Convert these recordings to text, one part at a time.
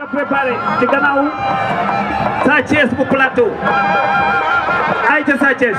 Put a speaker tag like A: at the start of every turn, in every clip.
A: nga préparé ci gannaaw Sa Thiès bu plateau ay ca Sa Thiès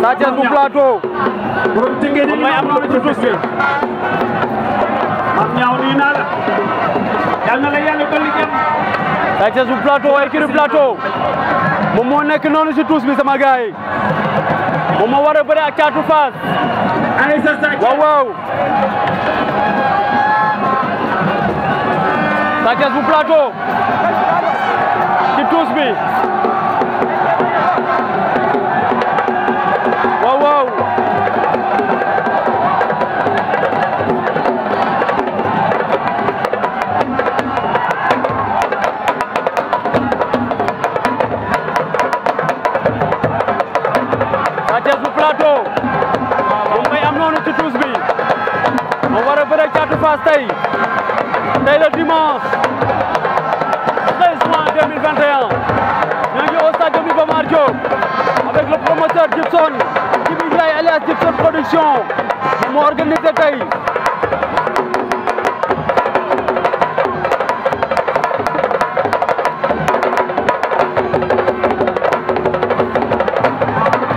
A: Sa Thiès bu plateau borom tëngee
B: ni may am loolu ci tus bi
A: mam ñaaw nii naa la yal na la yàlla dolli jàmm
B: Sa Thiès bu plateau waaye kiri plateau moom moo nekk noonu si tuus bi sama gars yi moom moo war a bëre ak caatu Fass
A: ay sa sa
B: waaw waaw Sa Thiès bu plateau ci tuus bi waaw waaw Sa Thiès bu plateau moom ngay am noonu ci tuus bi moo war a bëre Caatu Faas tey tey le dimanche 13 juin 2021 ñoo ngi au stade Iba Mar Diop avec le promoteur Djibson Djibi Ndiaye alias Djibson production moom moo organisé tey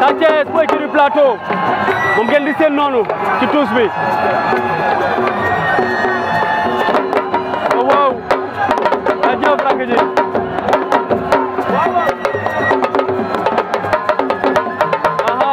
B: Sa Thiès bu écurie Plateau moom ngeen di seen noonu ci tuus bi waaw Sa Thiès rakk ji aha